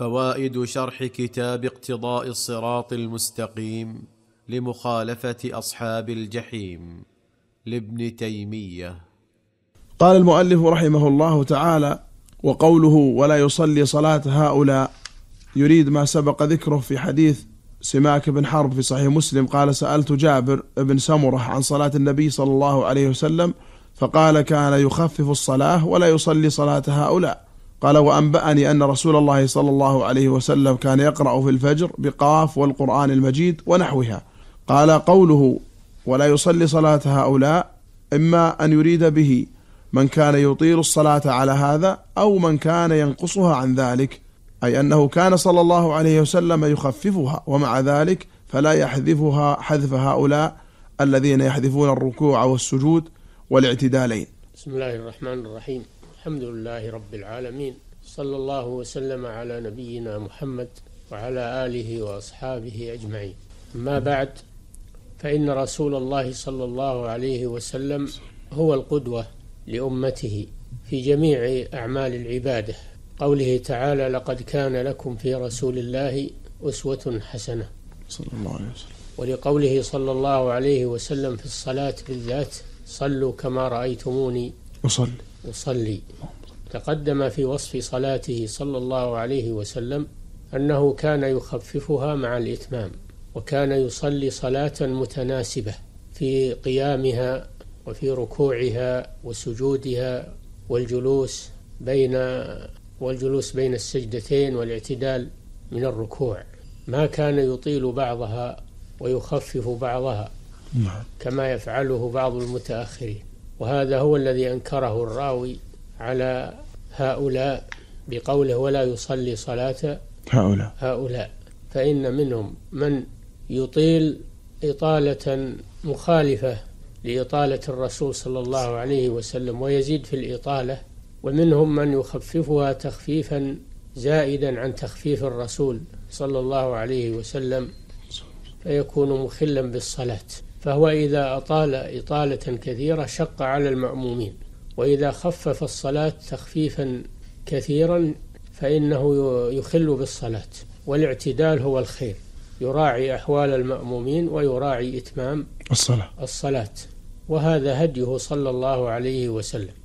فوائد شرح كتاب اقتضاء الصراط المستقيم لمخالفة أصحاب الجحيم لابن تيمية. قال المؤلف رحمه الله تعالى وقوله ولا يصلي صلاة هؤلاء يريد ما سبق ذكره في حديث سماك بن حرب في صحيح مسلم قال سألت جابر بن سمرة عن صلاة النبي صلى الله عليه وسلم فقال كان يخفف الصلاة ولا يصلي صلاة هؤلاء. قال وأنبأني أن رسول الله صلى الله عليه وسلم كان يقرأ في الفجر بقاف والقرآن المجيد ونحوها. قال قوله ولا يصلي صلاة هؤلاء إما أن يريد به. من كان يطيل الصلاة على هذا أو من كان ينقصها عن ذلك. أي أنه كان صلى الله عليه وسلم يخففها ومع ذلك فلا يحذفها حذف هؤلاء الذين يحذفون الركوع والسجود والاعتدالين. بسم الله الرحمن الرحيم. الحمد لله رب العالمين. صلى الله وسلم على نبينا محمد وعلى آله وأصحابه أجمعين. أما بعد فإن رسول الله صلى الله عليه وسلم هو القدوة لأمته في جميع أعمال العبادة. قوله تعالى لقد كان لكم في رسول الله أسوة حسنة صلى الله عليه وسلم. ولقوله صلى الله عليه وسلم في الصلاة بالذات صلوا كما رأيتموني وصل يصلي تقدم في وصف صلاته صلى الله عليه وسلم أنه كان يخففها مع الإتمام وكان يصلي صلاة متناسبة في قيامها وفي ركوعها وسجودها والجلوس بين والجلوس بين السجدتين والاعتدال من الركوع. ما كان يطيل بعضها ويخفف بعضها نعم. كما يفعله بعض المتأخرين. وهذا هو الذي أنكره الراوي على هؤلاء بقوله ولا يصلي صلاة هؤلاء. هؤلاء. فإن منهم من يطيل إطالة مخالفة لإطالة الرسول صلى الله عليه وسلم ويزيد في الإطالة ومنهم من يخففها تخفيفا زائدا عن تخفيف الرسول صلى الله عليه وسلم فيكون مخلا بالصلاة. فهو إذا أطال إطالة كثيرة شق على المأمومين وإذا خفف الصلاة تخفيفا كثيرا فإنه يخل بالصلاة والاعتدال هو الخير يراعي أحوال المأمومين ويراعي إتمام الصلاة. الصلاة وهذا هديه صلى الله عليه وسلم.